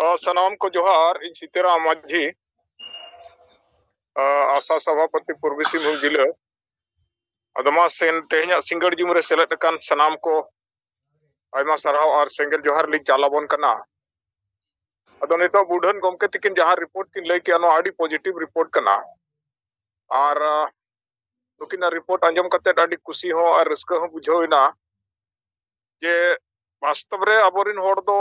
सनाम को जोहार, इन सीताराम माझी आशा सभापति पूर्वी सिंहभूम जिला, अदमा सेन तेहना सिंगड़ जुमरे सेलेद कान, सनाम को आयमा सरहाव और सेंगल जोहार ली चालाबन कना। अदो नितो बुढ़न गमके तिकिन जहाँ रिपोर्ट किन लई के आडी पॉजिटिव रिपोर्ट कना। और नुकिन रिपोर्ट अंजम कते आडी खुशी हो और रस्क हो बुझोइना जे वास्तव रे अबोरिन होड़ दो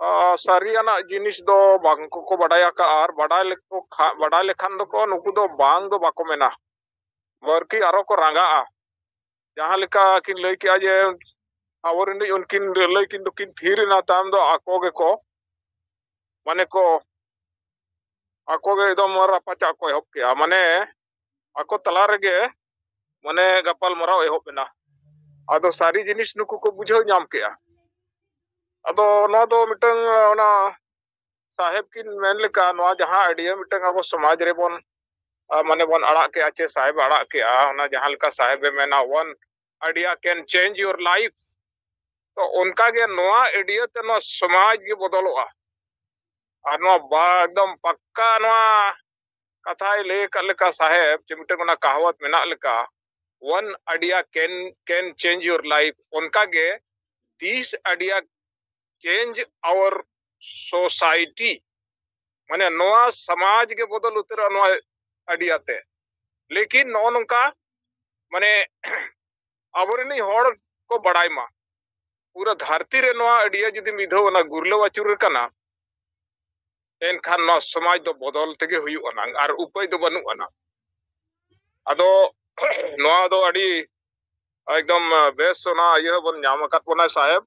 सारियाना जिनिस दो बांग को बड़ाया का और बड़ा लेको बड़ा लेखान दो को नुकु दो बांग दो बाको मेना बरकी आरो को रंगा जहाँ लेका के को माने को आको गे एकदम रापाचा को माने आको तला रेगे माने गपाल मराव एहब बेना आदो सारी जिनिस के ᱟᱫᱚ ᱱᱚᱣᱟ ᱫᱚ ᱢᱤᱫᱴᱟᱝ ᱚᱱᱟ ᱥᱟᱦᱮᱵ ᱠᱤᱱ ᱢᱮᱱ ᱞᱮᱠᱟ ᱱᱚᱣᱟ ᱡᱟᱦᱟᱸ ᱟᱭᱰᱤᱭᱟ ᱢᱤᱫᱴᱟᱝ ᱟᱵᱚ ᱥᱚᱢᱟᱡᱽ ᱨᱮᱵᱚᱱ ᱢᱟᱱᱮ ᱵᱚᱱ ᱟᱲᱟᱜ ᱠᱮᱜᱼᱟ ᱪᱮ ᱥᱟᱦᱮᱵ ᱟᱲᱟᱜ ᱠᱮᱜᱼᱟ ᱚᱱᱟ ᱡᱟᱦᱟᱸ ᱞᱮᱠᱟ ᱥᱟᱦᱮᱵᱮ ᱢᱮᱱᱟ ᱚᱱ idea can change your life तो उनका के नोआ आइडिया ते नो समाज के बदलोआ और नो एकदम पक्का नोआ कथा ले लेका साहेब चिमटे कोना कहावत मेना लेका one idea can can change your life उनका के this idea change our society माने नोआ समाज के बदल उतर नोआ आइडिया ते लेकिन नो नोका माने अबरनी होड़ को बड़ाई मा। पूरा धरती रे नोआ आइडिया जदि मिधो ना गुरलो अचुर कना एनखान नो समाज दो बदल तेगे हुयु अना और उपाय दो बनु अना अदो नोआ दो अड़ी, एकदम बेस ना यह बन नाम कत बना साहेब।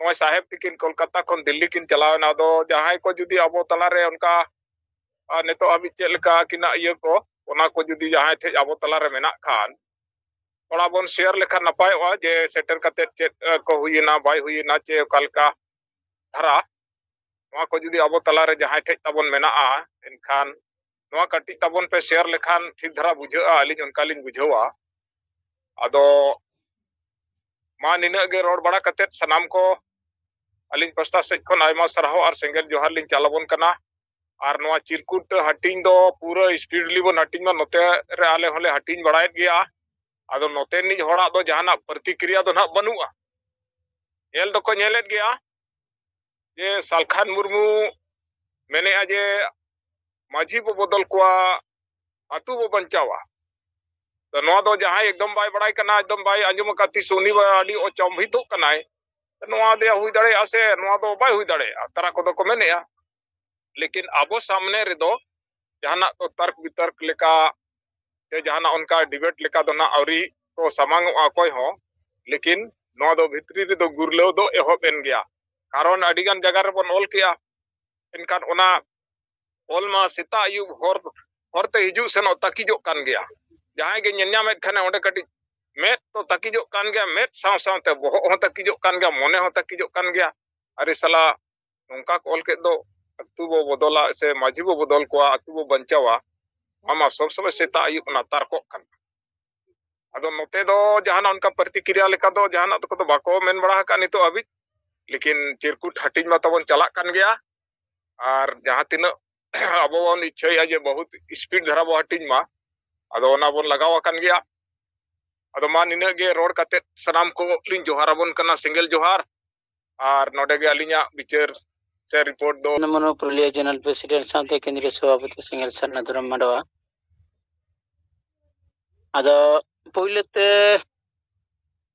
साहेब तिकिन कोलकाता खन दिल्ली किन चलावना दो जहाँ को जुदी अबो तला रे उनका का को को जुदी जहाँ थे अबो तला रे खान थोड़ा बन शेयर लेखा नपाय जे सेटर कते चेत को हुईना बाय हुईना चे कलका धारा नोआ को जुदी अब तला जहाँ थे तबन मेना आ कटी तबन पे शेयर लेखान ठीक धारा बुझा अलिन उनका लिन बुझावा अदो मा निना रोड बड़ा कते को अलिन पस्ता से खन आयमा सरहाव और सेंगल जोहार लिन चालाबन कना और नोआ चिरकुट हटिंग पूरा स्पीडली बन हटिंग नोते आले हटिंग बड़ायत गया आदो नोते जहाना प्रतिक्रिया दो ना बनुआ एल को गया जे सालखान मुर्मू मेने जे माझी बो बदल कोआ अतु बो बंचावा तो जहाँ एकदम कना एकदम का बा अडी ओ चंभितो कनाय नोआ हुई दड़े दो बाय हुई दड़े। को को मेनेया लेकिन अबो सामने रे दो जहाना तो तर्क वितर्क उनका डिबेट औरी तो समांग कोई लेकिन भितरी रे दो, गुरलो दो एहोब एन गया। कारण अडिगान जगह रे बन ओल किया। इनकान ओना ओल मा सीता आयुब हर हरते हिजु सेनो तकीजो कान गया। जहाँ गे ñeñamet खाने मेट तो तकीजो कान गया मेट साव सावते बोहो हो तकीजो कान गया मोने हो तकीजो कान गया अरे सला नोंका कॉल के दो बदला से माझी बो बदल को अतु बो बंचावा मामा सब समय सेता ना तारको जहाना उनका प्रतिक्रिया लेका दो लेकिन चिरकुट हटिज मा तबन चला गया और जहाँ तीन अब इच्छा जे बहुत स्पीड धरा बो हटिज मा अदो लगाव रोड कते सनाम को लिन जोहार अबन करना सिंगल जोहार आर नोडे गे अलिया विचार से रिपोर्ट दो नमनो पुलिया जनरल प्रेसिडेंट साथे केंद्रीय सभापति सिंगल सर नदरम मडवा अदो पहिलेते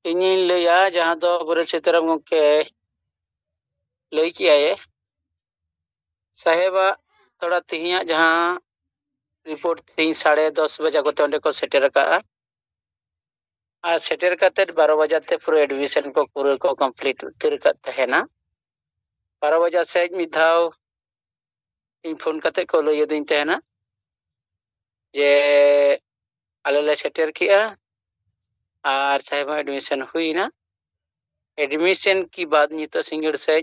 इनी लया जहाँ दो बरे क्षेत्रम के लेके आए साहेबा थोड़ा तिहिया जहाँ रिपोर्ट 3:30 10 बजे को तंडे को सेटे रखा है ᱟᱨ ᱥᱮᱴᱮᱨ ᱠᱟᱛᱮᱫ ᱵᱟᱨᱚ ᱵᱟᱡᱟᱜ ᱛᱮ ᱯᱩᱨᱟᱹ ᱮᱰᱢᱤᱥᱚᱱ ᱠᱚ ᱯᱩᱨᱟᱹ ᱠᱚ ᱠᱚᱢᱯᱞᱤᱴ ᱩᱛᱟᱹᱨ ᱠᱟᱜ ᱛᱟᱦᱮᱱᱟ ᱵᱟᱨᱚ ᱵᱟᱡᱟᱜ ᱥᱮᱫ ᱢᱤᱫ ᱫᱷᱟᱣ ᱤᱧ ᱯᱷᱳᱱ ᱠᱟᱛᱮᱫ ᱠᱚ ᱞᱟᱹᱭ ᱟᱹᱫᱤᱧ ᱛᱟᱦᱮᱱᱟ ᱡᱮ ᱟᱞᱮ ᱞᱮ ᱥᱮᱴᱮᱨ ᱠᱮᱜᱼᱟ ᱟᱨ ᱥᱟᱦᱮᱵᱟ ᱮᱰᱢᱤᱥᱚᱱ ᱦᱩᱭᱱᱟ एडमिशन की बाद नित सिंगड़ से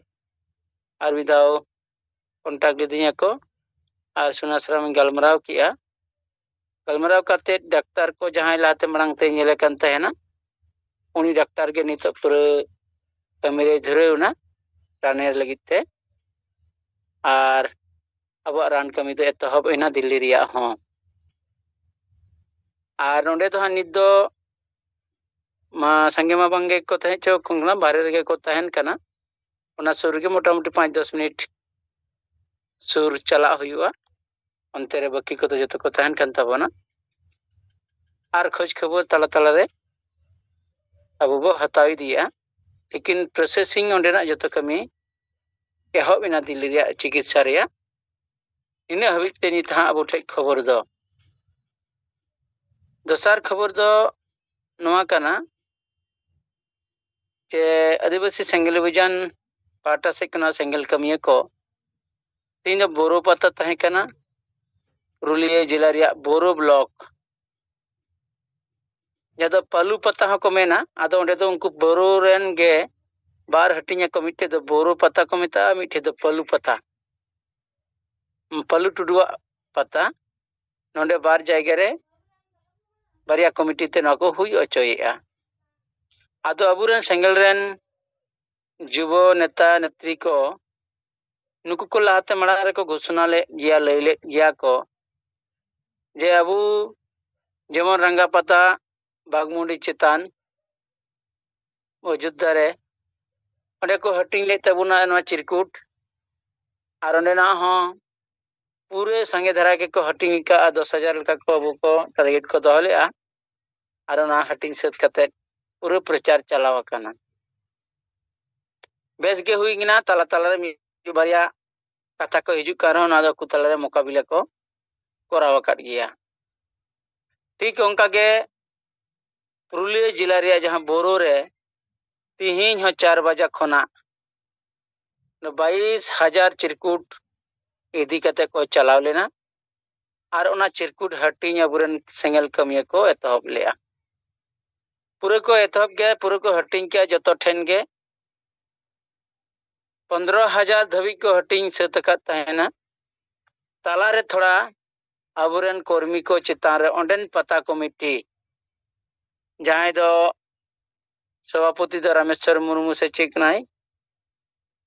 और मिदाव कॉन्टैक्ट लिदिया को और सुनासरा में गलमराव किया गलमराव करते डॉक्टर को जहाँ लाते मरंग ते नेले कन तहना उनी डॉक्टर के नितो पूरे रानेर लगित ते और अब रान कमी एतहब एना दिल्ली तो नित दो मा संगे मा बांगे को तहे चो कुंगना बारे रगे को तहन कना ओना सुर के मोटा मोटी 5 10 मिनट सुर चला रे बाकी को तो जतो को खोज खबर तला तला रे। दिया लेकिन प्रोसेसिंग ओंडेना जतो कमी। इना दिल्ली चिकित्सा इन हबित ते नित हा अब खबर दोसार खबर के आदिवासी सेंगल अभियान पाटा से कना सेंगल कमिया को। तीन बोरो पता जिला रिया बोरो ब्लॉक जद पलू पता हको मेना आदो ओंडे दो उनको बोरो रेन गे बार हटिया को मिटे दो बोरो पता को मिता मिटे दो पलू पता पलू टुडुआ पता नोंडे बार जायगा रे बारिया कमिटी ते नको हुई अचोयेआ ᱟᱫᱚ ᱟᱵᱚᱨᱮᱱ ᱥᱮᱸᱜᱮᱞ ᱨᱮᱱ ᱡᱩᱵᱚ ᱱᱮᱛᱟ ᱱᱮᱛᱨᱤ ᱠᱚ ᱱᱩᱠᱩ ᱠᱚ ᱞᱟᱦᱟᱛᱮ ᱢᱟᱲᱟᱝ ᱨᱮᱠᱚ ᱜᱷᱳᱥᱚᱱᱟ ᱞᱮᱫ ᱜᱮᱭᱟ ᱞᱟᱹᱭ ᱞᱮᱫ ᱜᱮᱭᱟ ᱠᱚ ᱡᱮ ᱟᱵᱚ ᱡᱮᱢᱚᱱ ᱨᱟᱸᱜᱟ ᱯᱟᱛᱟ ᱵᱟᱜᱽᱢᱩᱱᱰᱤ ᱪᱮᱛᱟᱱ ᱚᱡᱳᱫᱽᱫᱷᱟ ᱨᱮ ᱚᱸᱰᱮ ᱠᱚ ᱦᱟᱹᱴᱤᱧ ᱞᱮᱫ ᱛᱟᱵᱚᱱᱟ ᱱᱚᱣᱟ ᱪᱤᱨᱠᱩᱴ ᱟᱨ ᱚᱸᱰᱮᱱᱟᱜ ᱦᱚᱸ पूरे संगे धारा के को हटिंग का दस हज़ार को अब को टारगेट को दहले और हटिंग सद पूरा प्रचार चलाव बेसगे हुई तला तला बारे कथा को हजू तालारे मोकाबिला को ठीक उनका गे पुरुलिया जिला रे जहाँ बोरो रे तिहिन हो चार बजा खोना। बाईस हज़ार चिरकुट इदी कते को चलाव लेना। और ओना चिरकुट हटिंग अबुरन सेंगल कमिया को एतहब लेआ पूरे को एतहब गया, पूरे को हटिंग किया जो ठेन गे पंद्रह हज़ार धाबी को हटिंग सेतना तालारे थोड़ा अबुरन कर्मी को चितान रे पता कमिटी जहाँ दो सभापति दो रामेश्वर मुर्मू से चेकनाय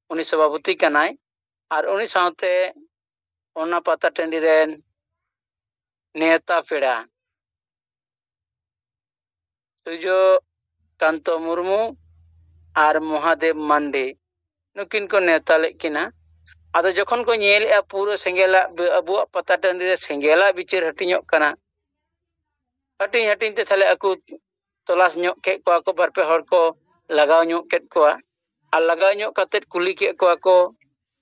उनी सभापति कनाय और उनी साथे ओना पता टंडी रेन नेता पेड़ा सूर्यकांत मुर्मू और महादेव मांडे नुकिन को नेता लेकिना ada jokon ko nyel ya puro sengela be abu apa tatan dide sengela be cer hati nyok kana. Hati hati nte aku tolas nyok ke ko aku barpe hor ko laga nyok ke ko a. Laga nyok ka tet kuli ke ko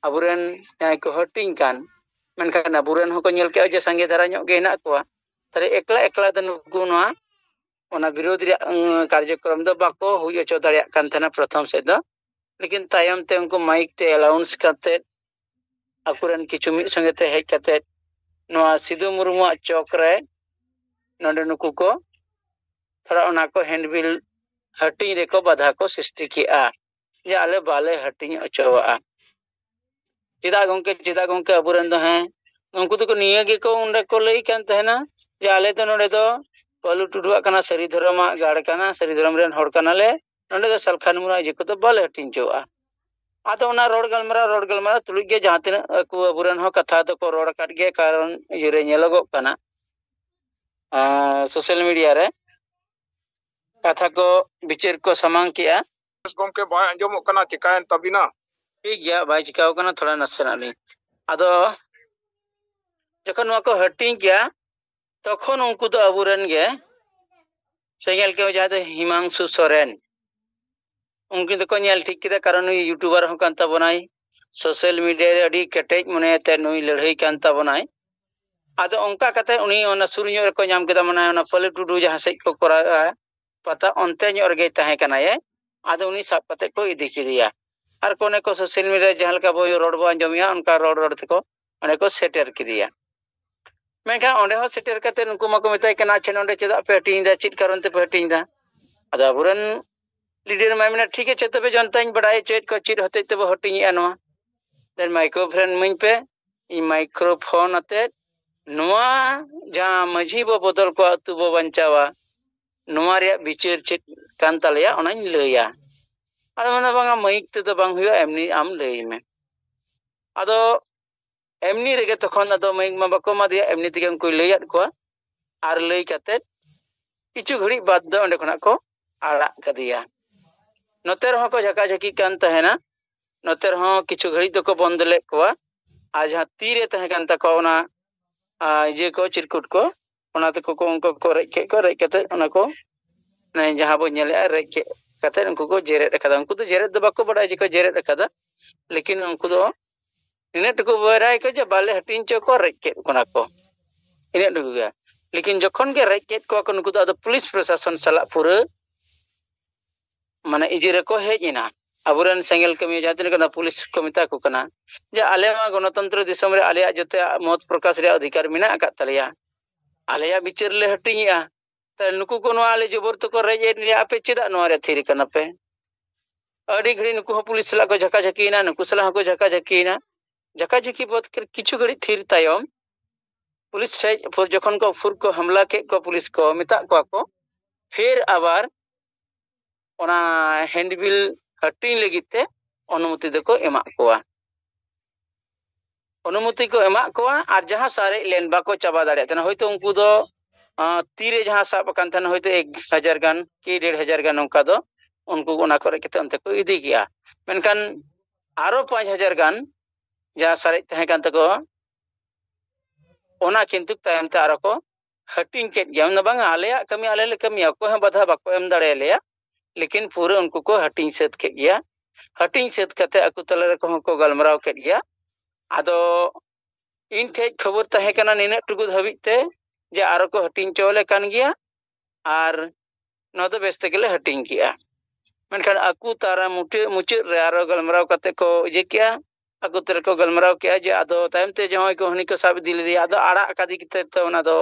aburan ya eh, ko hati kan men ka nyel ke aja sangge tara nyok ke enak tare ekla ekla dan guno a. Ona birodi ri mm, karjo krom do bako hu yo chodari akan tena protom sedo likin tayam te ko mike te allowance ka ᱟᱠᱚᱨᱮᱱ ᱠᱤᱪᱷᱩ ᱢᱤᱫ ᱥᱚᱸᱜᱮ ᱛᱮ ᱦᱮᱡ ᱠᱟᱛᱮ ᱱᱚᱣᱟ ᱥᱤᱫᱩ ᱢᱩᱨᱢᱩᱣᱟᱜ ᱪᱚᱠ ᱨᱮ ᱱᱚᱰᱮ नुकु को थोड़ा ᱚᱱᱟ ᱠᱚ हैंडबिल हटिंग रे को बाधा को सृष्टि किया जे आले बाले हटिंग अचोवा चिदा गंके चिदा गंके अबुरन दो हैं उनको तो निये गे को उंडे को लई कान तहना जे आले तो नोडे दो पलू टुडुआ कना सरी धर्म गाड़ कना सरी धर्म रेन हड़ कना ले नोडे दो सलखान मुना जिको तो बाले हटिंग चोवा आतो ना रोड गलमरा रोड गलमरा तुलुग गे जहाँ तिना को अबुरन हो कथा तो को गे कारण कना सोशल मीडिया को बिचार को अंजमो कना चिकायन तबिना ठीक चिकाव कना थोड़ा जखन को हटिंग किया तखन उनको तो अबुरन गे सेंगल के जहाँ हिमांशु सोरेन उनकी तो कोई ठीक के कारण यूट्यूबर हूँ बनाए सोशल मीडिया केटे मनते लड़ाई कानबाई अद उनका सुरुम मना पाल टुडू जहाँ सबको पता अंतरगे अद सब पाते को और कोने को सोशल मीडिया जहाँ बो रड़ बो आज उनका रड़ रड़को को सेटर किया मैं सेटर करते उनको मत चे चे हटिंग चेक कारण हटिंग अब लीडर मा मेना ठीक है तब जनता बड़ाई चेत को चिर हते तब हटिया नवा देन माइक्रोफोन मुई पे इ माइक्रोफोन आते मजी बो बदल को अतु बो बंचावा। नवा रे बिचर चेत कान तालेया ओना अद माइक ते तो, तो एमनी आम लई में। अदो एमनी रेगे तखन अदो माइक मा बाको मा एमनी घड़ी बाद दो को, आड़ा कदिया ᱱᱚᱛᱮ ᱨᱮᱦᱚᱸ ᱠᱚ ᱡᱷᱟᱠᱟ ᱡᱷᱟᱹᱠᱤ ᱠᱟᱱ ᱛᱟᱦᱮᱱᱟ ᱱᱚᱛᱮ ᱨᱮᱦᱚᱸ ᱠᱤᱪᱷᱩ ᱜᱷᱟᱹᱲᱤᱡ ᱫᱚᱠᱚ ᱵᱚᱱᱫ ᱞᱮᱫ ᱠᱚᱣᱟ ᱟᱨ ᱡᱟᱦᱟᱸ ᱛᱤᱨᱮ ᱛᱟᱦᱮᱸ ᱠᱟᱱ ᱛᱟᱠᱚᱣᱟ ᱚᱱᱟ ᱤᱭᱟᱹ ᱠᱚ ᱪᱤᱨᱠᱩᱴ ᱠᱚ ᱚᱱᱟ ᱛᱮᱠᱚ ᱩᱱᱠᱩ ᱠᱚ ᱨᱮᱡ ᱠᱮᱫ ᱠᱚ ᱨᱮᱡ ᱠᱟᱛᱮᱫ ᱚᱱᱟ ᱠᱚ ᱡᱟᱦᱟᱸ ᱵᱚᱱ ᱧᱮᱞᱮᱜᱼᱟ ᱨᱮᱡ ᱠᱮᱫ ᱠᱟᱛᱮᱫ ᱩᱱᱠᱩ ᱠᱚ ᱡᱮᱨᱮᱫ ᱟᱠᱟᱫᱟ ᱩᱱᱠᱩ ᱫᱚ ᱡᱮᱨᱮᱫ ᱫᱚ ᱵᱟᱠᱚ ᱵᱟᱰᱟᱭᱟ ᱡᱮ ᱠᱚ ᱡᱮᱨᱮᱫ ᱟᱠᱟᱫᱟ ᱞᱮᱠᱤᱱ ᱩᱱᱠᱩ ᱫᱚ ᱤᱱᱟᱹᱜ ᱴᱩᱠᱩ ᱵᱟᱲᱟᱭ ᱠᱚ ᱡᱮ ᱵᱟᱞᱮ ᱦᱟᱹᱴᱤᱧ ᱦᱚᱪᱚ ᱠᱚᱣᱟ ᱨᱮᱡ ᱠᱮᱫ ᱵᱚᱱᱟ ᱠᱚ ᱤᱱᱟᱹᱜ ᱴᱩᱠᱩ ᱜᱮ ᱞᱮᱠᱤᱱ ᱡᱚᱠᱷᱚᱱ ᱜᱮ ᱨᱮᱡ ᱠᱮᱫ ᱠᱚᱣᱟ ᱠᱚ ᱱᱩᱠᱩ ᱫᱚ ᱟᱫᱚ ᱯᱩᱞᱤᱥ ᱯᱨᱚᱥᱟᱥᱚᱱ ᱥᱟᱞᱟᱜ ᱯᱩᱨᱟᱹ माने इजी रेको हेजना अब सेंगल कमी जहाँ तक पुलिस को मिता जे आले गणतंत्र जो मत प्रकाश अधिकार मेना तलिया आलिया विचार ले हटिंगा नुक को जबर तक रेज आप चेदा थिर पे अड़ी घड़ी नुक पुलिस सला को झाका झाकीना नुक सला झाका झाकीना झाका झाकी बद किचु घड़ी थिर तम पुलिस सज जखन को फुर को हमला के को पुलिस को मिता को फिर आबार ᱚᱱᱟ ᱦᱮᱱᱰᱵᱤᱞ ᱦᱟᱹᱴᱤᱧ ᱞᱟᱹᱜᱤᱫ ᱛᱮ ᱚᱱᱩᱢᱚᱛᱤ ᱫᱚᱠᱚ ᱮᱢᱟᱜ ᱠᱚᱣᱟ ᱚᱱᱩᱢᱚᱛᱤ ᱠᱚ ᱮᱢᱟᱜ ᱠᱚᱣᱟ ᱟᱨ ᱡᱟᱦᱟᱸ ᱥᱟᱨᱮᱡ ᱞᱮᱱ ᱵᱟᱠᱚ ᱪᱟᱵᱟ ᱫᱟᱲᱮᱭᱟᱜ ᱛᱟᱦᱮᱱᱟ ᱦᱚᱭᱛᱳ ᱩᱱᱠᱩ ᱫᱚ ᱛᱤᱨᱮ ᱡᱟᱦᱟᱸ ᱥᱟᱵ ᱟᱠᱟᱱ ᱛᱟᱦᱮᱱᱟ ᱦᱚᱭᱛᱳ ᱮᱠ ᱦᱟᱡᱟᱨ ᱜᱟᱱ ᱠᱤ ᱰᱮᱲ ᱦᱟᱡᱟᱨ ᱜᱟᱱ ᱱᱚᱝᱠᱟ ᱫᱚ ᱩᱱᱠᱩ ᱚᱱᱟ ᱠᱚᱨᱮ ᱠᱟᱛᱮ ᱚᱱᱛᱮ ᱠᱚ ᱤᱫᱤ ᱜᱮᱭᱟ ᱢᱮᱱᱠᱷᱟᱱ ᱟᱨᱚ ᱯᱟᱸᱪ ᱦᱟᱡᱟᱨ ᱜᱟᱱ ᱡᱟᱦᱟᱸ ᱥᱟᱨᱮᱡ ᱛᱟᱦᱮᱸ ᱠᱟᱱ ᱛᱟᱠᱚᱣᱟ ᱚᱱᱟ ᱠᱤᱱᱛᱩ ᱛᱟᱭᱚᱢ ᱛᱮ ᱟᱨᱚ ᱠᱚ ᱦᱟᱹᱴᱤᱧ ᱠᱮᱫ ᱜᱮᱭᱟ ᱢᱮᱱᱫᱟ ᱵᱟᱝᱟ ᱟᱞᱮᱭᱟᱜ ᱠᱟᱹᱢᱤ ᱟᱞᱮ ᱞᱮ ᱠᱟᱹᱢᱤᱭᱟ ᱚᱠᱚᱭ ᱦᱚᱸ ᱵᱟᱫᱷᱟ लेकिन पूरे उनको को हटिंग सेद के गया। हटिंग सेद करते अकु तले को को गलमराव के गया। आदो, इन ठे खबर तहे कना निना टुकु धाबिक ते जे आरो को हटिंग चोले कान गया और नदो बेस्ते के हटिंग किया मेनखान अकु तारा मुटे मुचे रे आरो गलमराव कते को जे किया? अकु तरे को गलमराव किया? जे आदो टाइम ते जहाँ को हनी को साब दिल दिया। आदो आड़ा अकादी किते तो ना दो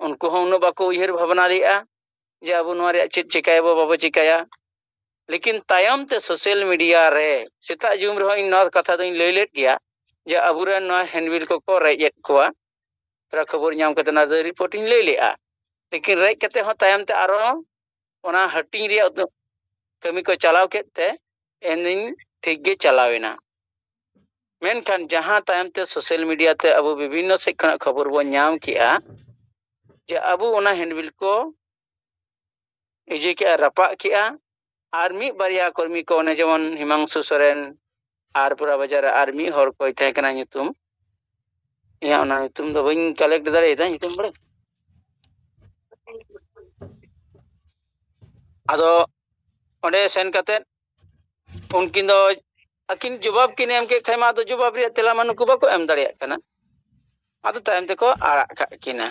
उनको हम बाको उहर भावना लिया ᱡᱮ ᱟᱵᱚ ᱱᱚᱣᱟ ᱨᱮᱭᱟᱜ ᱪᱮᱫ ᱪᱤᱠᱟᱭᱟᱵᱚ ᱵᱟᱵᱚ ᱪᱤᱠᱟᱭᱟ ᱞᱮᱠᱤᱱ ᱛᱟᱭᱚᱢ ᱛᱮ ᱥᱳᱥᱟᱞ ᱢᱤᱰᱤᱭᱟ ᱨᱮ ᱥᱮᱛᱟᱜ ᱡᱩᱢ ᱨᱮᱦᱚᱸ ᱤᱧ ᱱᱚᱣᱟ ᱠᱟᱛᱷᱟ ᱫᱚᱧ ᱞᱟᱹᱭ ᱞᱮᱫ ᱜᱮᱭᱟ ᱡᱮ ᱟᱵᱚᱨᱮᱱ ᱱᱚᱣᱟ ᱦᱮᱱᱰᱵᱤᱞ ᱠᱚᱠᱚ ᱨᱮᱡ ᱮᱫ ᱠᱚᱣᱟ ᱛᱷᱚᱲᱟ ᱠᱷᱚᱵᱚᱨ ᱧᱟᱢ ᱠᱟᱛᱮ ᱚᱱᱟ ᱫᱚ ᱨᱤᱯᱳᱨᱴ ᱤᱧ ᱞᱟᱹᱭ ᱞᱮᱜᱼᱟ ᱞᱮᱠᱤᱱ ᱨᱮᱡ ᱠᱟᱛᱮ ᱦᱚᱸ ᱛᱟᱭᱚᱢ ᱛᱮ ᱟᱨᱚ ᱚᱱᱟ ᱦᱟᱹᱴᱤᱧ ᱨᱮᱭᱟᱜ ᱠᱟᱹᱢᱤ ᱠᱚ ᱪᱟᱞᱟᱣ ᱠᱮᱫ ᱛᱮ ᱮᱱᱫᱤᱧ ᱴᱷᱤᱠ ᱜᱮ ᱪᱟᱞᱟᱣᱮᱱᱟ ᱢᱮᱱᱠᱷᱟᱱ ᱡᱟᱦᱟᱸ ᱛᱟᱭᱚᱢ ᱛᱮ ᱥᱳᱥᱟᱞ ᱢᱤᱰᱤᱭᱟ ᱛᱮ ᱟᱵᱚ ᱵᱤᱵᱷᱤᱱᱱᱚ ᱥᱮᱫ ᱠᱷᱚᱱᱟᱜ ᱠᱷᱚᱵᱚᱨ ᱵᱚᱱ ᱧᱟᱢ ᱠᱮᱜᱼᱟ ᱡᱮ ᱟᱵᱚ ᱚᱱᱟ ᱦᱮᱱᱰᱵᱤᱞ ᱠᱚ ᱤᱭᱟᱹ ᱠᱮᱜᱼᱟ ᱨᱟᱯᱟᱜ ᱠᱮᱜᱼᱟ ᱟᱨ ᱢᱤᱫ ᱵᱟᱨᱭᱟ ᱠᱚᱨᱢᱤ ᱠᱚ ᱚᱱᱮ ᱡᱮᱢᱚᱱ ᱦᱤᱢᱟᱝᱥᱩ ᱥᱚᱨᱮᱱ ᱟᱨ ᱯᱚᱨᱟ ᱵᱟᱡᱟᱨ ᱨᱮ ᱟᱨ ᱢᱤᱫ ᱦᱚᱲ ᱠᱚᱭ ᱛᱟᱦᱮᱸ ᱠᱟᱱᱟ ᱧᱩᱛᱩᱢ ᱤᱧᱟᱹᱜ ᱚᱱᱟ ᱧᱩᱛᱩᱢ ᱫᱚ ᱵᱟᱹᱧ ᱠᱟᱞᱮᱠᱴ ᱫᱟᱲᱮᱭᱟᱫᱟ ᱧᱩᱛᱩᱢ ᱵᱟᱲᱟᱭ ᱟᱫᱚ ᱚᱸᱰᱮ ᱥᱮᱱ ᱠᱟᱛᱮᱫ ᱩᱱᱠᱤᱱ ᱫᱚ ᱟᱹᱠᱤᱱ ᱡᱚᱵᱟᱵ ᱠᱤᱱ ᱮᱢ ᱠᱮᱫ ᱠᱷᱟᱡ ᱢᱟ ᱟᱫᱚ ᱡᱚᱵᱟᱵ ᱨᱮᱭᱟᱜ ᱛᱮᱞᱟ ᱢᱟ ᱱᱩᱠᱩ ᱵᱟᱠᱚ ᱮᱢ ᱫᱟᱲᱮᱭᱟᱜ ᱠᱟᱱᱟ ᱟᱫᱚ ᱛᱟᱭᱚᱢ ᱛᱮᱠᱚ ᱟᱲᱟᱜ ᱠᱟᱜ ᱠᱤᱱᱟ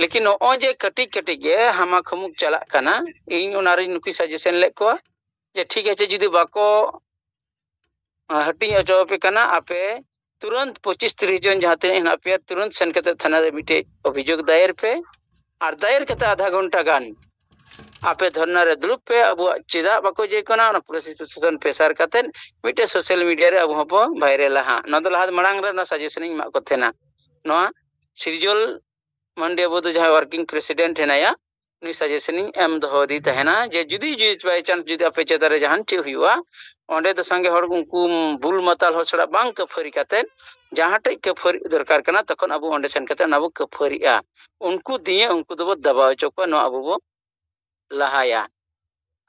लेकिन नॉय कटी कटी के हमाक खमुक चलना इन उनारे नुकी सजेशन ले को जे ठीक है, जी बाको हटी अचोपे आपे तुरंत पचिस त्रिस जन जहाँ तीन हेना पे तुरंत सेन थाना मिट्टे अभिजोग दायर पे और दायर कर तो आधा घंटा गान। आपे धरना रे पे, अब चेदा बाको जे पुलिस प्रशासन पेसार कते मिट्टे सोशल मीडिया रे, अब हम भाइरल हा ना लहा मांग सजेशन को सिरजल ᱢᱟᱱᱰᱤ ᱟᱵᱚ ᱫᱚ ᱡᱟᱦᱟᱸᱭ ᱳᱣᱟᱨᱠᱤᱝ ᱯᱨᱮᱥᱤᱰᱮᱱᱴ ᱦᱮᱱᱟᱭᱟ ᱩᱱᱤ ᱥᱟᱡᱮᱥᱚᱱᱤᱧ ᱮᱢ ᱫᱚᱦᱚᱫᱮ ᱛᱟᱦᱮᱱᱟ ᱡᱮ ᱡᱩᱫᱤ ᱵᱟᱭᱪᱟᱱᱥ ᱡᱩᱫᱤ ᱟᱯᱮ ᱪᱮᱛᱟᱱ ᱨᱮ ᱡᱟᱦᱟᱱ ᱪᱮᱫ ᱦᱩᱭᱩᱜᱼᱟ ᱚᱸᱰᱮ ᱫᱚ ᱥᱟᱸᱜᱮ ᱦᱚᱲ ᱩᱱᱠᱩ ᱵᱩᱞ ᱢᱟᱛᱟᱞ ᱦᱚᱲ ᱪᱷᱟᱲᱟ ᱵᱟᱝ ᱠᱟᱹᱯᱷᱟᱹᱨᱤ ᱠᱟᱛᱮᱫ ᱡᱟᱦᱟᱸ ᱴᱷᱮᱡ ᱠᱟᱹᱯᱷᱟᱹᱨᱤ ᱫᱚᱨᱠᱟᱨ ᱠᱟᱱᱟ ᱛᱚᱠᱷᱚᱱ ᱟᱵᱚ ᱚᱸᱰᱮ ᱥᱮᱱ ᱠᱟᱛᱮᱫ ᱚᱱᱟ ᱵᱚ ᱠᱟᱹᱯᱷᱟᱹᱨᱤᱜᱼᱟ ᱩᱱᱠᱩ ᱫᱤᱭᱮ ᱩᱱᱠᱩ ᱫᱚᱵᱚ ᱫᱟᱵᱟᱣ ᱦᱚᱪᱚ ᱠᱚᱣᱟ ᱱᱚᱣᱟ ᱟᱵᱚ ᱵᱚ ᱞᱟᱦᱟᱭᱟ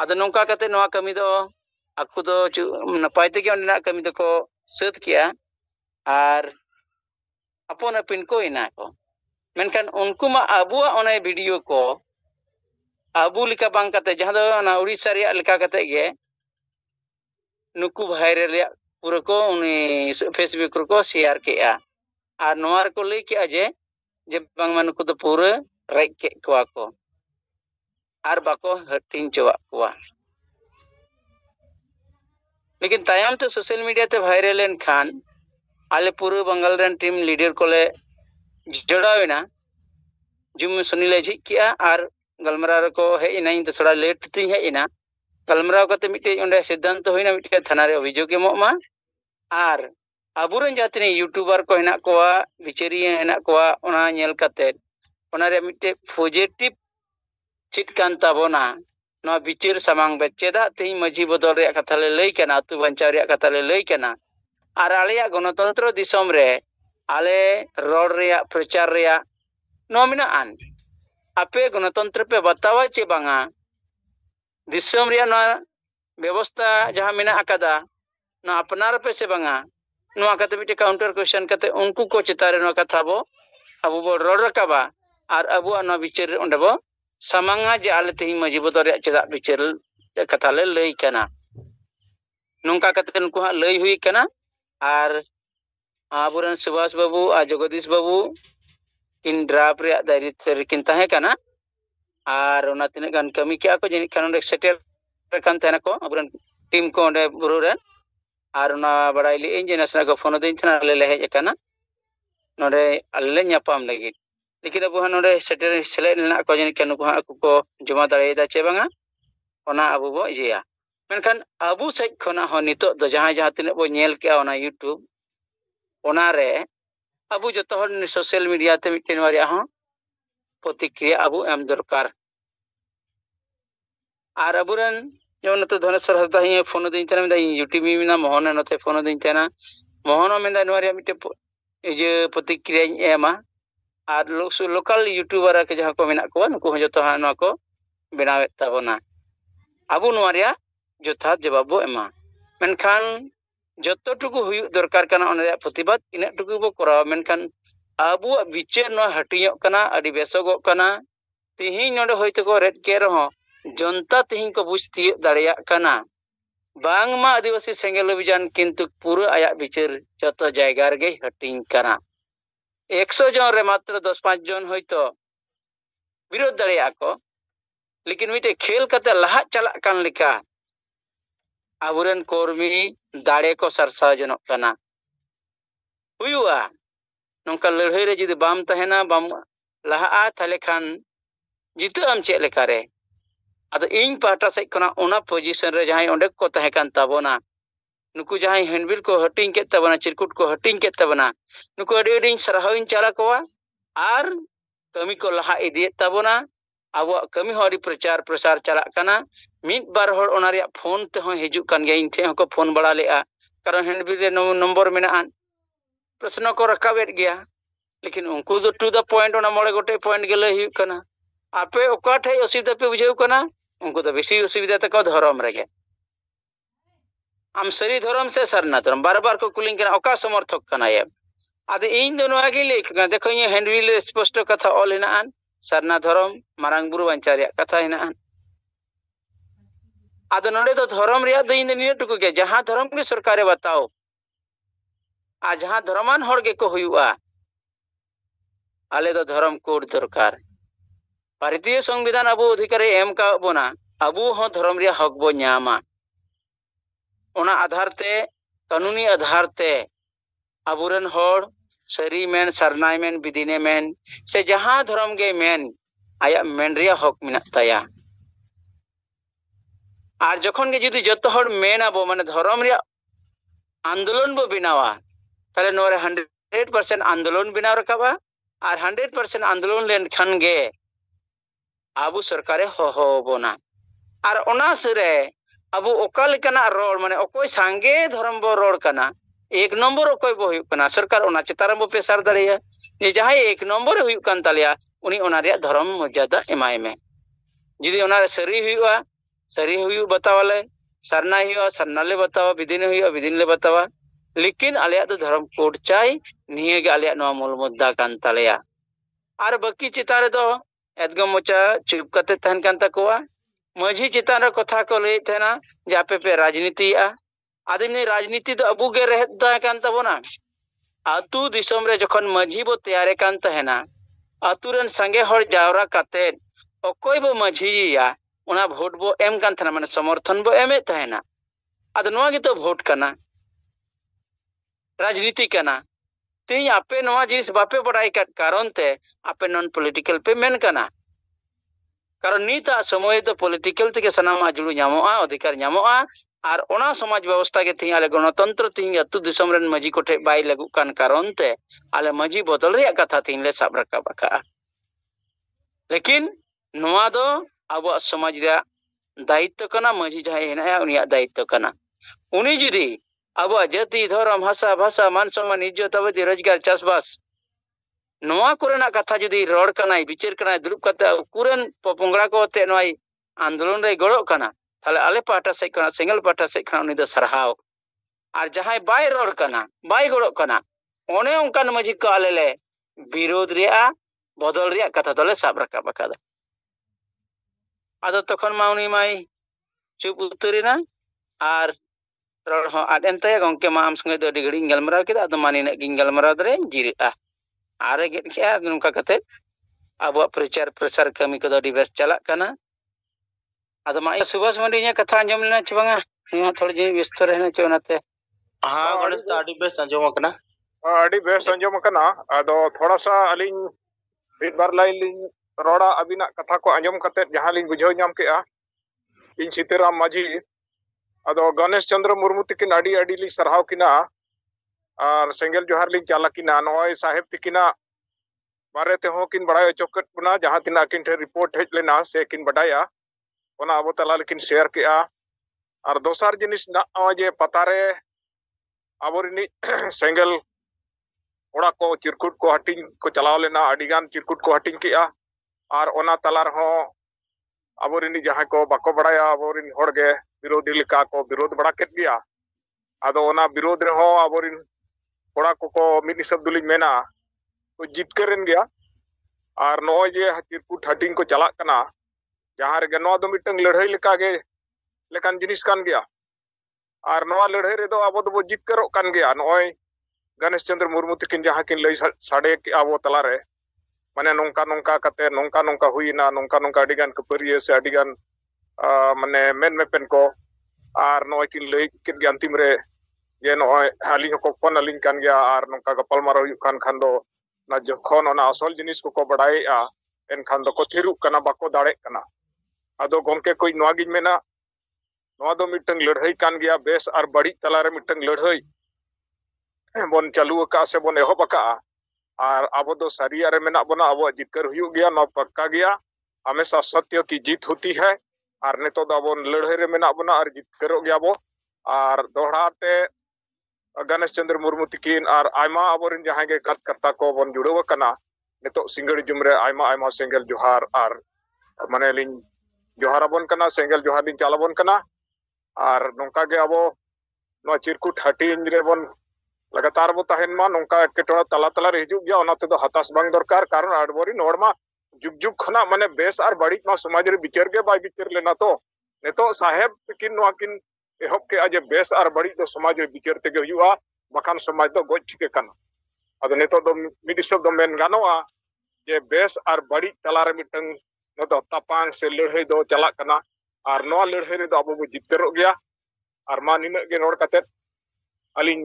ᱟᱫᱚ ᱱᱚᱝᱠᱟ ᱠᱟᱛᱮ ᱱᱚᱣᱟ ᱠᱟᱹᱢᱤ ᱫᱚ ᱟᱠᱚ ᱫᱚ ᱱᱟᱯᱟᱭ ᱛᱮᱜᱮ ᱚᱸᱰᱮᱱᱟᱜ ᱠᱟᱹᱢᱤ ᱫᱚᱠᱚ ᱥᱟᱹᱛ ᱠᱮᱜᱼᱟ ᱟᱨ ᱟᱯᱟᱱ ᱟᱹᱯᱤᱱ ᱠᱚ ᱮᱱᱟ ᱠᱚ ᱢᱮᱱᱠᱷᱟᱱ ᱩᱱᱠᱩ ᱢᱟ ᱟᱵᱚᱣᱟᱜ ᱚᱱᱮ ᱵᱷᱤᱰᱤᱭᱳ ᱠᱚ ᱟᱵᱚ ᱞᱮᱠᱟ ᱵᱟᱝ ᱠᱟᱛᱮ ᱡᱟᱦᱟᱸ ᱫᱚ ᱚᱱᱟ ᱩᱲᱤᱥᱥᱟ ᱨᱮᱭᱟᱜ ᱞᱮᱠᱟ ᱠᱟᱛᱮ ᱜᱮ ᱱᱩᱠᱩ ᱵᱷᱟᱭᱨᱟᱞ ᱨᱮᱭᱟᱜ ᱯᱩᱨᱟᱹ ᱠᱚ ᱩᱱᱤ ᱯᱷᱮᱥᱵᱩᱠ ᱨᱮᱠᱚ ᱥᱮᱭᱟᱨ ᱠᱮᱜᱼᱟ ᱟᱨ ᱱᱚᱣᱟ ᱨᱮᱠᱚ ᱞᱟᱹᱭ ᱠᱮᱜᱼᱟ ᱡᱮ ᱡᱮ ᱵᱟᱝᱢᱟ ᱱᱩᱠᱩ ᱫᱚ ᱯᱩᱨᱟᱹ ᱨᱮᱡ ᱠᱮᱫ ᱠᱚᱣᱟ ᱠᱚ ᱟᱨ ᱵᱟᱠᱚ ᱦᱟᱹᱴᱤᱧ ᱦᱚᱪᱚᱣᱟᱜ ᱠᱚᱣᱟ लेकिन तायम ते सोशल मीडिया ते वायरल लेन खान आले पूरे Bengal run team leader जड़ावना gym Sunil झिकार गलमारा को हजना इन तो थोड़ा लेट ती हजना गलमारा करते तो मिट्टे सिद्धांत होना मिट्टे थाना अभिजोग एम अब जी यूट्यूबार को विचारिया पजिटिव चिटकानाबना विचार सामांग चेदा तीन मजी बदल कथा लैकना अतु बचाव कथा लैकना और आलिया गणतंत्र ᱟᱞᱮ ᱨᱚᱲ ᱨᱮᱭᱟᱜ ᱯᱨᱚᱪᱟᱨ ᱨᱮᱭᱟᱜ ᱱᱚᱣᱟ ᱢᱮᱱᱟᱜ ᱟᱱ ᱟᱯᱮ ᱜᱚᱱᱚᱛᱚᱱᱛᱨᱚ ᱯᱮ ᱵᱟᱛᱟᱣᱟ ᱪᱮ ᱵᱟᱝᱟ ᱫᱤᱥᱚᱢ ᱨᱮᱭᱟᱜ ᱱᱚᱣᱟ ᱵᱮᱵᱚᱥᱛᱷᱟ ᱡᱟᱦᱟᱸ ᱢᱮᱱᱟᱜ ᱟᱠᱟᱫᱟ ᱱᱚᱣᱟ ᱟᱯᱱᱟᱨ ᱯᱮ ᱥᱮ ᱵᱟᱝᱟ ᱱᱚᱣᱟ ᱠᱟᱛᱮ ᱢᱤᱫᱴᱮᱱ ᱠᱟᱣᱩᱱᱴᱟᱨ ᱠᱚᱥᱪᱮᱱ ᱠᱟᱛᱮ ᱩᱱᱠᱩ ᱠᱚ ᱪᱮᱛᱟᱱ ᱨᱮ ᱱᱚᱣᱟ ᱠᱟᱛᱷᱟ ᱵᱚ ᱟᱵᱚ ᱵᱚ ᱨᱚᱲ ᱨᱟᱠᱟᱵᱟ ᱟᱨ ᱟᱵᱚᱣᱟᱜ ᱱᱚᱣᱟ ᱵᱤᱪᱟᱹᱨ ᱨᱮ ᱚᱸᱰᱮ ᱵᱚ ᱥᱟᱢᱟᱝᱟ ᱡᱮ ᱟᱞᱮ ᱛᱮᱦᱮᱧ ᱢᱟᱹᱡᱷᱤ ᱵᱚᱫᱚᱞ ᱨᱮᱭᱟᱜ ᱪᱮᱫᱟᱜ ᱵᱤᱪᱟᱹᱨ ᱠᱟᱛᱷᱟ ᱞᱮ ᱞᱟᱹᱭ ᱠᱟᱱᱟ ᱱᱚᱝᱠᱟ ᱠᱟᱛᱮ ᱱᱩᱠᱩ ᱦᱟᱸᱜ ᱞᱟᱹᱭ ᱦᱩᱭ ᱠᱟᱱᱟ ᱟᱨ आबुरन सुभाष बाबू आ जगदीश बाबू किन ड्राप रे दायित्व किन? ताहे कना और ओना कमी क्या को जने को? अबरन टीम को ओंडे और ओना बड़ाई ले इंजन असना को फ़ोन दिन तना ले लेहे कना? नोडे लेकिन अब हाँ ना को जने को आकु को जमा दाड़ेदा चे बांगा अब बो इया मेनखान अब सज खा हो, नितो दो जहाँ जहाँ के यूट्यूब ᱚᱱᱟᱨᱮ ᱟᱵᱚ ᱡᱚᱛᱚ ᱦᱚᱲ ᱥᱳᱥᱟᱞ ᱢᱤᱰᱤᱭᱟ ᱛᱮ ᱢᱤᱫᱴᱮᱱ ᱱᱚᱣᱟ ᱨᱮᱭᱟᱜ ᱦᱚᱸ ᱯᱨᱚᱛᱤᱠᱨᱤᱭᱟ ᱟᱵᱚ ᱮᱢ ᱫᱚᱨᱠᱟᱨ ᱟᱨ ᱟᱵᱚᱨᱮᱱ ᱡᱮᱢᱚᱱ ᱱᱚᱛᱮ ᱫᱷᱚᱱᱮᱥᱥᱚᱨ ᱦᱟᱸᱥᱫᱟ ᱤᱧ ᱯᱷᱳᱱ ᱟᱹᱫᱤᱧ ᱛᱟᱦᱮᱱᱟ ᱢᱮᱱᱫᱟ ᱤᱧ ᱤᱭᱩᱴᱤᱭᱩᱵᱽ ᱤᱧ ᱢᱮᱱᱟ ᱢᱳᱦᱚᱱ ᱱᱚᱛᱮ ᱯᱷᱳᱱ ᱟᱹᱫᱤᱧ ᱛᱟᱦᱮᱱᱟ ᱢᱳᱦᱚᱱ ᱦᱚᱸ ᱢᱮᱱᱫᱟ ᱱᱚᱣᱟ ᱨᱮᱭᱟᱜ ᱢᱤᱫᱴᱮᱱ ᱤᱭᱟᱹ ᱯᱨᱚᱛᱤᱠᱨᱤᱭᱟᱧ ᱮᱢᱟ ᱟᱨ ᱞᱳᱠᱟᱞ ᱤᱭᱩᱴᱤᱭᱩᱵᱟᱨ ᱡᱟᱦᱟᱸ ᱠᱚ ᱢᱮᱱᱟᱜ ᱠᱚᱣᱟ ᱱᱩᱠᱩ ᱦᱚᱸ ᱡᱚᱛᱚ ᱦᱟᱸᱜ ᱱᱚᱣᱟ ᱠᱚ ᱵᱮᱱᱟᱣᱮᱫ ᱛᱟᱵᱚᱱᱟ ᱟᱵᱚ ᱱᱚᱣᱟ ᱨᱮᱭᱟᱜ ᱡᱚᱛᱷᱟᱛ ᱡᱚᱵᱟᱵ ᱵᱚ ᱮᱢᱟ ᱢᱮᱱᱠᱷᱟᱱ जोटुक दरकार प्रतिबाद इनटू बो कर अब विचार ना हटिया बेसोगना तेहन हो रेद के रो जनता तेहन को बुझती दाड़ा बामा आदिवासी सेगल अभिजान किंतु पूरा आया विचार जो तो जगार गई हटिंगना एकश जन मात्र दस पाँच जन हम विरोध दाया लेकिन मिट्टे खेल कर लहा चलकर ᱟᱵᱚᱨᱮᱱ ᱠᱚᱨᱢᱤ ᱫᱟᱲᱮ ᱠᱚ ᱥᱟᱨᱥᱟᱣ ᱡᱚᱱᱚᱜ ᱠᱟᱱᱟ ᱦᱩᱭᱩᱜᱼᱟ ᱱᱚᱝᱠᱟ ᱞᱟᱹᱲᱦᱟᱹᱭ ᱨᱮ ᱡᱩᱫᱤ ᱵᱟᱢ ᱛᱟᱦᱮᱱᱟ ᱵᱟᱢ ᱞᱟᱦᱟᱜᱼᱟ ᱛᱟᱦᱞᱮ ᱠᱷᱟᱱ ᱡᱤᱛᱟᱹᱜ ᱟᱢ ᱪᱮᱫ ᱞᱮᱠᱟᱨᱮ ᱟᱫᱚ ᱤᱧ ᱯᱟᱦᱴᱟ ᱥᱮᱫ ᱠᱷᱚᱱᱟᱜ ᱚᱱᱟ ᱯᱚᱡᱤᱥᱚᱱ ᱨᱮ ᱡᱟᱦᱟᱸᱭ ᱚᱸᱰᱮ ko ᱛᱟᱦᱮᱸ ᱠᱟᱱ ᱛᱟᱵᱚᱱᱟ ᱱᱩᱠᱩ ᱡᱟᱦᱟᱸᱭ ᱦᱮᱱᱰᱵᱤᱞ ᱠᱚ ᱦᱟᱹᱴᱤᱧ ᱠᱮᱫ ᱛᱟᱵᱚᱱᱟ ᱪᱤᱨᱠᱩᱴ ᱠᱚ ᱦᱟᱹᱴᱤᱧ ᱠᱮᱫ ᱛᱟᱵᱚᱱᱟ ᱱᱩᱠᱩ ᱟᱹᱰᱤ ᱟᱹᱰᱤᱧ ᱥᱟᱨᱦᱟᱣᱤᱧ ᱪᱟᱞ ᱟᱠᱚᱣᱟ ᱟᱨ ᱠᱟᱹᱢᱤ ᱠᱚ ᱞᱟᱦᱟ ᱤᱫᱤᱭᱮᱫ ᱛᱟᱵᱚᱱᱟ अब कमी हरि प्रचार प्रसार चलना मिट बार होना फ़ोन ते हजन इन ठे फ़ोन बड़ा ले कारण हेंडविल नम्बर मे प्रश्नों को रखा गया लेकिन उनको तो टू द पॉइंट मोड़े गोटे पॉइंट के लिए आपे ठे असुविधा पे बुझे उनको तो बेसि असुविधा तक धर्म रेगे आम सरी धर्म से सरना धर्म बार बार को कुलिंग करना अका समर्थक देखो ये हेंडविल स्पष्ट कथा ऑल अल सरना धरम मारंग बुरु बांचारिया कथा हिना आदो नोडे तो धर्म रिया दिन निने टुकु के जहाँ धर्म के सरकारे बताओ आ जहाँ धर्मान होड़ के को हुआ आले तो कोड दरकार भारतीय संविधान अबू अधिकारे एम का बोना अबू हो धर्म रिया हक बो न्यामा उना आधार कानूनी आधार अबुरन होड़ सरी मेन सरनाय मेन, बिदिने मेन। से जहाँ धर्म गे मेन, आया मेन रिया हक मिना तया। आर जखन गे जदी जत हर मेन आबो, माने धर्म रिया आंदोलन बो बिनावा, तले नोरे 100% आंदोलन बिना रखाबा आर 100% आंदोलन लेन खन गे आबु सरकारे हो हो बोना आर ओना सरे अब ओकल रोड, माने ओकोय सांगे धर्म बो रोड कना। एक हुयु कना सरकार चितार बो पेसार जे जहाँ एक उनी ओना धर्म मर्यादा एमाय में। जुदी सरी सरी हुयु बतावाले सरना हुयुआ सरना ले बतावा बिदिन हुयुआ बिदिन ले बतावा। लेकिन आलिया तो धर्म कोड चाय निये गे आलिया मूल मुद्दा कान तालिया। और बाकी चितारे दो, एदगम मोचा चुप कते तहन कान तकोआ माझी चितान कथा को थेना जे आपे पे राजनीति आ। आदिनी राजनीति तो अबू गे रहता कान तबोना आतु दिसम रे जखन माझी बो तैयारे कान तहना आतुरन संगे हर जावरा काते अकोय बो माझी या ओना भोट बो एम कान थना माने समर्थन बो एमे तहना ᱟᱫᱚ ᱱᱚᱣᱟ ᱜᱮᱛᱚ ᱵᱷᱳᱴ ᱠᱟᱱᱟ ᱨᱟᱡᱽᱱᱤᱛᱤ ᱠᱟᱱᱟ ᱛᱤᱦᱤᱧ ᱟᱯᱮ ᱱᱚᱣᱟ ᱡᱤᱱᱤᱥ ᱵᱟᱯᱮ ᱵᱟᱰᱟᱭ ᱠᱟᱫ ᱠᱟᱨᱚᱱ ᱛᱮ ᱟᱯᱮ ᱱᱚᱱ ᱯᱚᱞᱤᱴᱤᱠᱮᱞ ᱯᱮ ᱢᱮᱱ ᱠᱟᱱᱟ कारण नित समय पलिटिकल थे सामान आजू नाम अधिकार नाम समाज व्यवस्था के तीन गणतंत्र तीन अतु माजी को ठे बाई कारण से आले माजी बदल कथा तीन ले साब रखा लेकिन अब समाज दायित्व कना माजी जाए हे उन दायित्व कना उन्हीं जिदी अब जति धर्म हासा भाषा मान सम्मान इज़्ज़त अवधि रोज़गार चासबास ᱱᱚᱣᱟ ᱠᱚᱨᱮᱱᱟᱜ ᱠᱟᱛᱷᱟ ᱡᱩᱫᱤ ᱨᱚᱲ ᱠᱟᱱᱟᱭ ᱵᱤᱪᱟᱹᱨ ᱠᱟᱱᱟᱭ ᱫᱩᱲᱩᱵ ᱠᱟᱛᱮ ᱩᱱᱠᱩᱨᱮᱱ ᱯᱚᱯᱚᱝᱲᱟ ᱠᱚ ᱟᱛᱮ ᱱᱚᱣᱟ ᱟᱱᱫᱳᱞᱚᱱ ᱨᱮᱭ ᱜᱚᱲᱚᱜ ᱠᱟᱱᱟ ᱛᱟᱦᱞᱮ ᱟᱞᱮ ᱯᱟᱦᱴᱟ ᱥᱮᱫ ᱠᱷᱚᱱᱟᱜ ᱥᱮᱸᱜᱮᱞ ᱯᱟᱦᱴᱟ ᱥᱮᱫ ᱠᱷᱚᱱᱟᱜ ᱩᱱᱤ ᱫᱚ ᱥᱟᱨᱦᱟᱣ ᱟᱨ ᱡᱟᱦᱟᱸᱭ ᱵᱟᱭ ᱨᱚᱲ ᱠᱟᱱᱟ ᱵᱟᱭ ᱜᱚᱲᱚᱜ ᱠᱟᱱᱟ ᱚᱱᱮ ᱚᱱᱠᱟᱱ ᱢᱟᱹᱡᱷᱤ ᱠᱚ ᱟᱞᱮ ᱞᱮ ᱵᱤᱨᱳᱫ ᱨᱮᱭᱟᱜ ᱵᱚᱫᱚᱞ ᱨᱮᱭᱟᱜ ᱠᱟᱛᱷᱟ ᱫᱚᱞᱮ ᱥᱟᱵ ᱨᱟᱠᱟᱵ ᱟᱠᱟᱫᱟ ᱟᱫᱚ ᱛᱚᱠᱷᱚᱱ ᱢᱟ ᱩᱱᱤ ᱢᱟᱭ ᱪᱩᱯ ᱩᱛᱟᱹᱨᱮᱱᱟ ᱟᱨ ᱨᱚᱲ ᱦᱚᱸ ᱟᱫ ᱮᱱ ᱛᱟᱭᱟ ᱜᱚᱝᱠᱮ ᱢᱟ ᱟᱢ ᱥᱚᱸᱜᱮ ᱫᱚ ᱟᱹᱰᱤ ᱜᱷᱟᱹᱲᱤᱡ ᱤᱧ ᱜᱟᱞᱢᱟᱨᱟᱣ ᱠᱮᱫᱟ ᱟᱫᱚ ᱢᱟ ᱱᱤᱱᱟᱹᱜ ᱜᱤᱧ ᱜᱟᱞᱢᱟᱨᱟᱣ ᱫᱟᱲᱮᱭᱟᱜ ᱤᱧ ᱡᱤᱨᱟᱹᱜᱼᱟ ᱟᱨᱮ ᱜᱮᱫ ᱠᱮᱜᱼᱟ ᱱᱚᱝᱠᱟ ᱠᱟᱛᱮ ᱟᱵᱚᱣᱟᱜ ᱯᱨᱚᱪᱟᱨ ᱯᱨᱚᱥᱟᱨ ᱠᱟᱹᱢᱤ ᱠᱚᱫᱚ ᱟᱹᱰᱤ ᱵᱮᱥ ᱪᱟᱞᱟᱜ ᱠᱟᱱᱟ ᱟᱫᱚ ᱢᱟ ᱥᱩᱵᱷᱟᱥ ᱢᱟᱱᱰᱤ ᱤᱧᱟᱹᱜ ᱠᱟᱛᱷᱟ ᱟᱸᱡᱚᱢ ᱞᱮᱱᱟ ᱪᱮ ᱵᱟᱝᱟ ᱤᱧ ᱦᱚᱸ ᱛᱷᱚᱲᱟ ᱡᱤᱱᱤᱥ ᱵᱮᱥᱛᱚ ᱨᱮ ᱦᱮᱱᱟᱹᱧ ᱪᱮ ᱚᱱᱟᱛᱮ हाँ गणेश दा अड़ी बेस अंजम कना ᱟᱹᱰᱤ ᱵᱮᱥ ᱟᱸᱡᱚᱢ ᱟᱠᱟᱱᱟ ᱟᱫᱚ ᱛᱷᱚᱲᱟ ᱥᱟ ᱟᱹᱞᱤᱧ ᱢᱤᱫ ᱵᱟᱨ ᱞᱟᱭᱤᱱ ᱞᱤᱧ ᱨᱚᱲᱟ ᱟᱹᱵᱤᱱᱟᱜ ᱠᱟᱛᱷᱟ ᱠᱚ ᱟᱸᱡᱚᱢ ᱠᱟᱛᱮᱫ ᱡᱟᱦᱟᱸ ᱞᱤᱧ ᱵᱩᱡᱷᱟᱹᱣ ᱧᱟᱢ ᱠᱮᱜᱼᱟ ᱤᱧ ᱥᱤᱛᱟᱹᱨᱟᱢ ᱢᱟᱹᱡᱷᱤ ᱟᱫᱚ ᱜᱚᱱᱮᱥ ᱪᱚᱱᱫᱨᱚ ᱢᱩᱨᱢᱩ ᱛᱤᱠᱤᱱ ᱟᱹᱰᱤ ᱟᱹᱰᱤ ᱞᱤᱧ ᱥᱟᱨᱦᱟᱣ ᱠᱤᱱᱟ ᱟᱨ ᱥᱮᱸᱜᱮᱞ ᱡᱚᱦᱟᱨ ᱞᱤᱧ ᱪᱟᱞ ᱟᱹᱠᱤᱱᱟ ᱱᱚᱜᱼᱚᱭ ᱥᱟᱦᱮᱵ ᱛᱤᱠᱤᱱᱟᱜ ᱵᱟᱨᱮ ᱛᱮᱦᱚᱸ ᱠᱤᱱ ᱵᱟᱲᱟᱭ ᱦᱚᱪᱚ ᱠᱮᱫ ᱵᱚᱱᱟ ᱡᱟᱦᱟᱸ ᱛᱤᱱᱟᱹᱜ ᱟᱹᱠᱤᱱ ᱴᱷᱮᱱ ᱨᱤᱯᱳᱨᱴ ᱦᱮᱡ ᱞᱮᱱᱟ ᱥᱮ ᱠᱤᱱ ᱵᱟᱰᱟᱭᱟ ᱚᱱᱟ ᱟᱵᱚ ᱛᱟᱞᱟ ᱨᱮᱠᱤᱱ ᱥᱮᱭᱟᱨ ᱠᱮᱜᱼᱟ ᱟᱨ ᱫᱚᱥᱟᱨ ᱡᱤᱱᱤᱥ ᱱᱚᱜᱼᱚᱭ ᱡᱮ ᱯᱟᱛᱟᱨᱮ ᱟᱵᱚᱨᱤᱱᱤᱡ ᱥᱮᱸᱜᱮᱞ ᱚᱲᱟᱜ ᱠᱚ ᱪᱤᱨᱠᱩᱴ ᱠᱚ ᱦᱟᱹᱴᱤᱧ ᱠᱚ ᱪᱟᱞᱟᱣ ᱞᱮᱱᱟ ᱟᱹᱰᱤᱜᱟᱱ ᱪᱤᱨᱠᱩᱴ ᱠᱚ ᱦᱟᱹᱴᱤᱧ ᱠᱮᱜᱼᱟ ᱟᱨ ᱚᱱᱟ ᱛᱟᱞᱟ ᱨᱮᱦᱚᱸ ᱟᱵᱚᱨᱤᱱ ᱡᱟᱦᱟᱸᱭ ᱠᱚ ᱵᱟᱠᱚ ᱵᱟᱲᱟᱭᱟ ᱟᱵᱚᱨᱤᱱ ᱦᱚᱲ ᱜᱮ ᱵᱤᱨᱳᱫᱷᱤ ᱞᱮᱠᱟ ᱠᱚ ᱵᱤᱨᱳᱫ ᱵᱟᱲᱟ ᱠᱮᱫ ᱜᱮᱭᱟ ᱟᱫᱚ ᱚᱱᱟ ᱵᱤᱨᱳᱫ ᱨᱮᱦᱚᱸ ᱟᱵᱚᱨᱤᱱ ᱠᱚᱲᱟ ᱠᱚᱠᱚ ᱢᱤᱫ ᱦᱤᱥᱟᱹᱵ ᱫᱚᱞᱤᱧ ᱢᱮᱱᱟ ᱠᱚ ᱡᱤᱛᱠᱟᱹᱨ ᱮᱱ ᱜᱮᱭᱟ ᱟᱨ ᱱᱚᱜᱼᱚᱭ ᱡᱮ ᱛᱤᱨᱯᱩ ᱦᱟᱹᱴᱤᱧ ᱠᱚ ᱪᱟᱞᱟᱜ ᱠᱟᱱᱟ ᱡᱟᱦᱟᱸ ᱨᱮᱜᱮ ᱱᱚᱣᱟ ᱫᱚ ᱢᱤᱫᱴᱟᱝ ᱞᱟᱹᱲᱦᱟᱹᱭ ᱞᱮᱠᱟᱜᱮ ᱞᱮᱠᱟᱱ ᱡᱤᱱᱤᱥ ᱠᱟᱱ ᱜᱮᱭᱟ ᱟᱨ ᱱᱚᱣᱟ ᱞᱟᱹᱲᱦᱟᱹᱭ ᱨᱮᱫᱚ ᱟᱵᱚ ᱫᱚᱵᱚ ᱡᱤᱛᱠᱟᱹᱨᱚᱜ ᱠᱟᱱ ᱜᱮᱭᱟ ᱱᱚᱜᱼᱚᱭ ᱜᱚᱱᱮᱥ ᱪᱚᱱᱫᱨᱚ ᱢᱩᱨᱢᱩ ᱛᱟᱹᱠᱤᱱ ᱡᱟᱦᱟᱸ ᱠᱤᱱ ᱞᱟᱹᱭ ᱥᱟᱰᱮ ᱠᱮᱜᱼᱟ ᱟᱵᱚ ᱛᱟᱞᱟᱨᱮ ᱢᱟᱱᱮ ᱱᱚᱝᱠᱟ ᱱᱚᱝᱠᱟ ᱠᱟᱛᱮ ᱱᱚᱝᱠᱟ ᱱᱚᱝᱠᱟ ᱦᱩᱭᱱᱟ ᱱᱚᱝᱠᱟ ᱱᱚᱝᱠᱟ ᱟᱹᱰᱤᱜᱟᱱ ᱠᱷᱟᱹᱯᱟᱹᱨᱤᱭᱟᱹ ᱥᱮ ᱟᱹᱰᱤᱜᱟᱱ ᱢᱟᱱᱮ ᱢᱮᱱ ᱢᱮᱯᱮᱱ ᱠᱚ ᱟᱨ ᱱᱚᱜᱼᱚᱭ ᱠᱤᱱ ᱞᱟᱹᱭ ᱠᱮᱫ ᱜᱮ ᱚᱱᱛᱤᱢ ᱨᱮ ᱡᱮ ᱱᱚᱜᱼᱚᱭ ᱟᱹᱞᱤᱧ ᱦᱚᱸᱠᱚ ᱯᱷᱳᱱ ᱟᱹᱞᱤᱧ ᱠᱟᱱ ᱜᱮᱭᱟ ᱟᱨ ᱱᱚᱝᱠᱟ ᱜᱟᱯᱟᱞᱢᱟᱨᱟᱣ ᱦᱩᱭᱩᱜ ᱠᱟᱱ ᱠᱷᱟᱱ ᱫᱚ ᱚᱱᱟ ᱡᱚᱠᱷᱚᱱ ᱚᱱᱟ ᱟᱥᱚᱞ ᱡᱤᱱᱤᱥ ᱠᱚᱠᱚ ᱵᱟᱰᱟᱭᱮᱜᱼᱟ ᱮᱱᱠᱷᱟᱱ ᱫᱚᱠᱚ ᱛᱷᱤᱨᱩᱜ ᱠᱟᱱᱟ ᱵᱟᱠᱚ ᱫᱟᱲᱮᱜ ᱠᱟᱱᱟ ᱟᱫᱚ ᱜᱚᱢᱠᱮ ᱠᱚ ᱱᱚᱣᱟ ᱜᱤᱧ ᱢᱮᱱᱟ ᱱᱚᱣᱟ ᱫᱚ ᱢᱤᱫᱴᱟᱝ ᱞᱟᱹᱲᱦᱟᱹᱭ ᱠᱟᱱ ᱜᱮᱭᱟ ᱵᱮᱥ ᱟᱨ ᱵᱟᱹᱲᱤᱡ ᱛᱟᱞᱟᱨᱮ ᱢᱤᱫᱴᱟᱝ ᱞᱟᱹᱲᱦᱟᱹᱭ ᱵᱚᱱ ᱪᱟᱹᱞᱩ ᱟᱠᱟᱜᱼᱟ ᱥᱮᱵᱚᱱ ᱮᱦᱚᱵ ᱟᱠᱟᱜᱼᱟ और अब तो सरिया रे मेना बना अब ज़िक्र हो गया ना पक्का गया हमेशा सत्य की जीत होती है और नितो अब लड़ाई रे मेना बना और ज़िक्र हो गया वो और दोहराते गणेश चंद्र मुर्मू तकिन और आयमा अबोरिन जहाँ के करता को बन जुड़व नितो सिंगड़ी जुमरे सेंगल जोहार और माने लिन जोहार सेंगल जोहार चालबन कना और नोंका अबो चिरकुट हटिन रे बन लगातार बो तहन मा नोंका एकेटोड़ा तला तला रे हिजुग गया हताश बांग दरकार कारण आडबोरिन होड़मा जुग जुग खना माने बेस और बड़ी समाज रे विचार के बाय विचार लेना तो नितो साहेब तकिन नो किन एहब के आज बेस और बड़ी दो समाज विचार ते बखान समाज दो गोज ठिके कना। अदो नितो दो मिडिसब दो मेन गानोआ जे बेस और बड़ी तला रे मिटंग नो दो तपांग से लड़ाई दो चला कना और नो लड़ाई रे दो अबो बो जितरो गया। और मा निन गे रोड कते अलिन,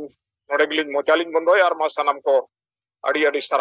नोडे गिलिन मोचालिन बंदोय और मा सनम को अड़ी अड़ी सर